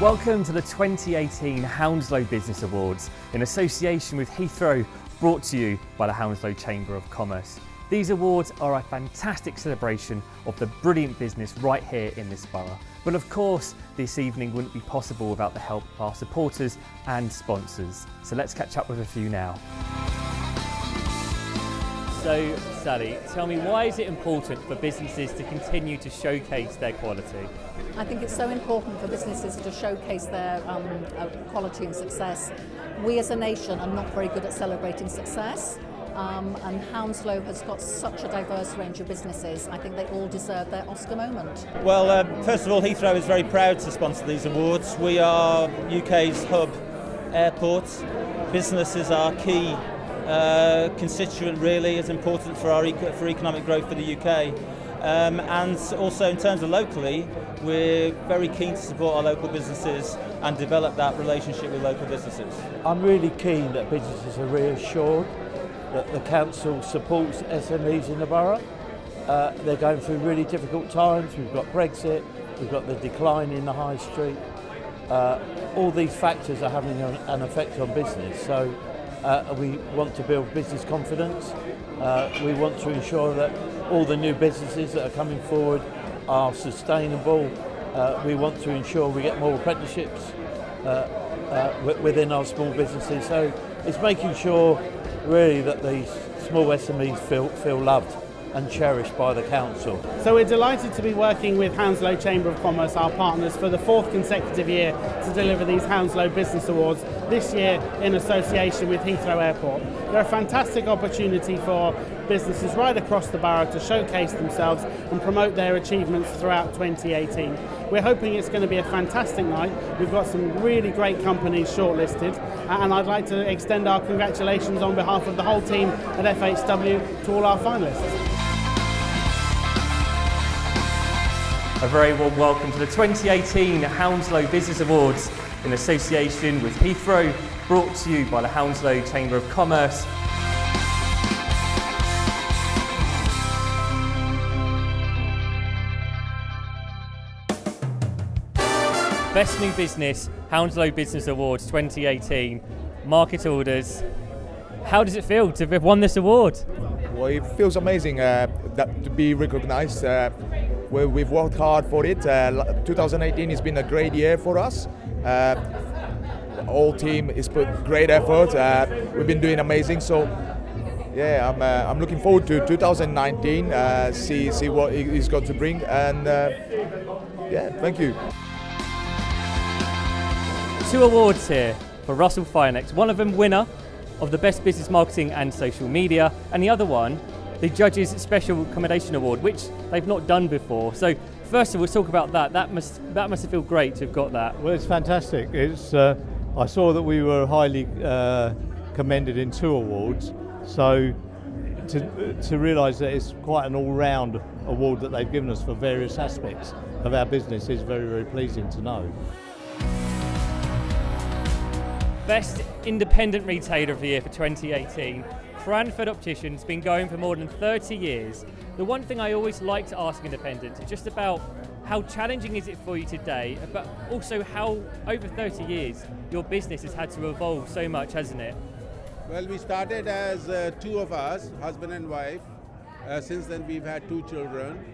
Welcome to the 2018 Hounslow Business Awards in association with Heathrow, brought to you by the Hounslow Chamber of Commerce. These awards are a fantastic celebration of the brilliant business right here in this borough. But of course, this evening wouldn't be possible without the help of our supporters and sponsors. So let's catch up with a few now. So, Sally, tell me why is it important for businesses to continue to showcase their quality? I think it's so important for businesses to showcase their um, uh, quality and success. We as a nation are not very good at celebrating success. Um, and Hounslow has got such a diverse range of businesses. I think they all deserve their Oscar moment. Well, uh, first of all, Heathrow is very proud to sponsor these awards. We are UK's hub airport. Businesses are key uh, constituent really is important for our eco for economic growth for the UK. Um, and also in terms of locally, we're very keen to support our local businesses and develop that relationship with local businesses. I'm really keen that businesses are reassured that the council supports SMEs in the borough. Uh, they're going through really difficult times. We've got Brexit, we've got the decline in the high street. Uh, all these factors are having an effect on business. So Uh, we want to build business confidence. Uh, we want to ensure that all the new businesses that are coming forward are sustainable. Uh, we want to ensure we get more apprenticeships uh, uh, within our small businesses. So it's making sure really that these small SMEs feel, feel loved. And cherished by the council. So we're delighted to be working with Hounslow Chamber of Commerce, our partners, for the fourth consecutive year to deliver these Hounslow Business Awards, this year in association with Heathrow Airport. They're a fantastic opportunity for businesses right across the borough to showcase themselves and promote their achievements throughout 2018. We're hoping it's going to be a fantastic night. We've got some really great companies shortlisted and I'd like to extend our congratulations on behalf of the whole team at FHW to all our finalists. A very warm welcome to the 2018 Hounslow Business Awards in association with Heathrow, brought to you by the Hounslow Chamber of Commerce. Best New Business Hounslow Business Awards 2018, market orders. How does it feel to have won this award? Well, it feels amazing uh, that to be recognized. Uh, we've worked hard for it. Uh, 2018 has been a great year for us. Uh, the whole team has put great effort. Uh, we've been doing amazing. So, yeah, I'm, uh, I'm looking forward to 2019. Uh, see see what he's got to bring. And uh, yeah, thank you. Two awards here for Russell Finex. One of them winner of the Best Business Marketing and Social Media, and the other one the Judges Special Accommodation Award, which they've not done before. So first of all, let's talk about that. That must that must have felt great to have got that. Well, it's fantastic. It's uh, I saw that we were highly uh, commended in two awards, so to to realise that it's quite an all-round award that they've given us for various aspects of our business is very very pleasing to know. Best Independent Retailer of the Year for 2018 Cranford Optician's been going for more than 30 years. The one thing I always like to ask independents is just about how challenging is it for you today, but also how over 30 years your business has had to evolve so much, hasn't it? Well, we started as uh, two of us, husband and wife. Uh, since then, we've had two children.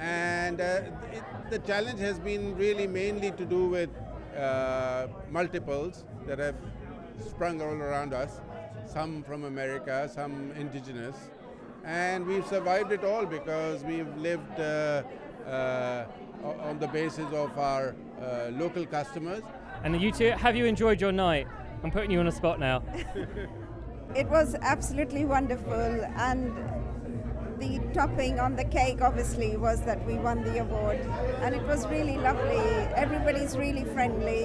And uh, it, the challenge has been really mainly to do with uh, multiples that have sprung all around us some from America, some indigenous. And we've survived it all because we've lived uh, uh, on the basis of our uh, local customers. And you two, have you enjoyed your night? I'm putting you on the spot now. it was absolutely wonderful and the topping on the cake obviously was that we won the award and it was really lovely everybody's really friendly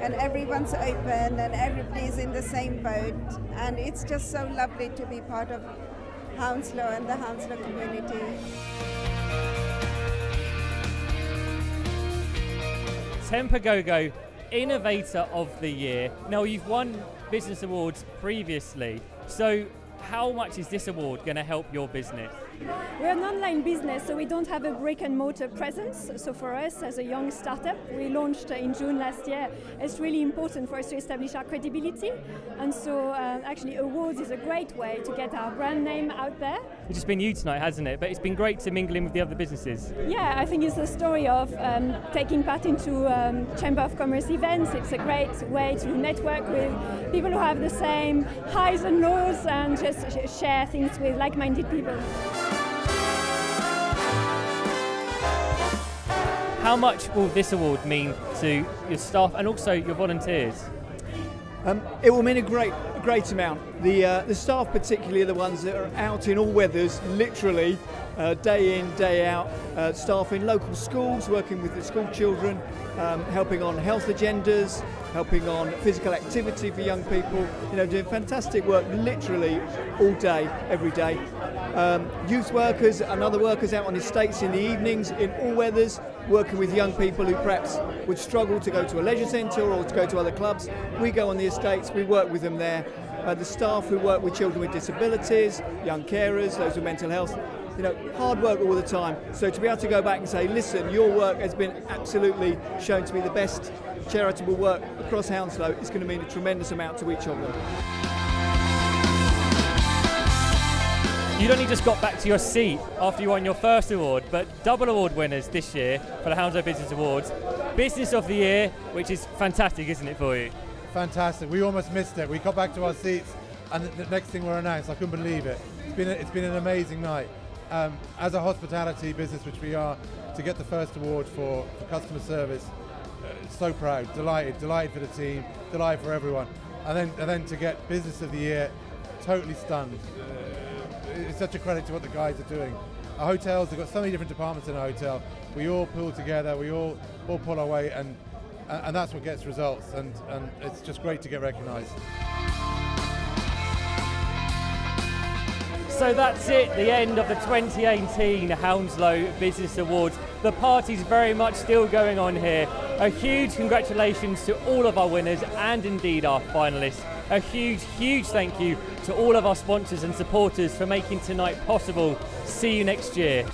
and everyone's open and everybody's in the same boat and it's just so lovely to be part of Hounslow and the Hounslow community. Tempagogo Innovator of the Year. Now you've won business awards previously, so how much is this award going to help your business? We're an online business, so we don't have a brick and mortar presence. So for us, as a young startup, we launched in June last year. It's really important for us to establish our credibility, and so uh, actually awards is a great way to get our brand name out there. It's just been you tonight, hasn't it? But it's been great to mingle in with the other businesses. Yeah, I think it's a story of um, taking part into um, Chamber of Commerce events. It's a great way to network with people who have the same highs and lows and just share things with like-minded people. How much will this award mean to your staff and also your volunteers? Um, it will mean a great, a great amount. The, uh, the staff, particularly, are the ones that are out in all weathers, literally uh, day in, day out, uh, staff in local schools, working with the school children, um, helping on health agendas, helping on physical activity for young people, you know, doing fantastic work literally all day, every day. Um, youth workers and other workers out on estates in the evenings, in all weathers, working with young people who perhaps would struggle to go to a leisure centre or to go to other clubs. We go on the estates, we work with them there. Uh, the staff who work with children with disabilities, young carers, those with mental health, you know, hard work all the time. So to be able to go back and say, listen, your work has been absolutely shown to be the best charitable work across Hounslow is going to mean a tremendous amount to each of them. You'd only just got back to your seat after you won your first award, but double award winners this year for the Hounslow Business Awards. Business of the Year, which is fantastic, isn't it, for you? Fantastic. We almost missed it. We got back to our seats, and the next thing we're announced, I couldn't believe it. It's been, a, it's been an amazing night um, as a hospitality business, which we are, to get the first award for, for customer service, uh, so proud, delighted, delighted for the team, delighted for everyone, and then and then to get business of the year, totally stunned. It's such a credit to what the guys are doing. Our hotels, they've got so many different departments in a hotel. We all pull together, we all all pull our weight, and and that's what gets results. And and it's just great to get recognised. So that's it, the end of the 2018 Hounslow Business Awards. The party's very much still going on here. A huge congratulations to all of our winners and indeed our finalists. A huge, huge thank you to all of our sponsors and supporters for making tonight possible. See you next year.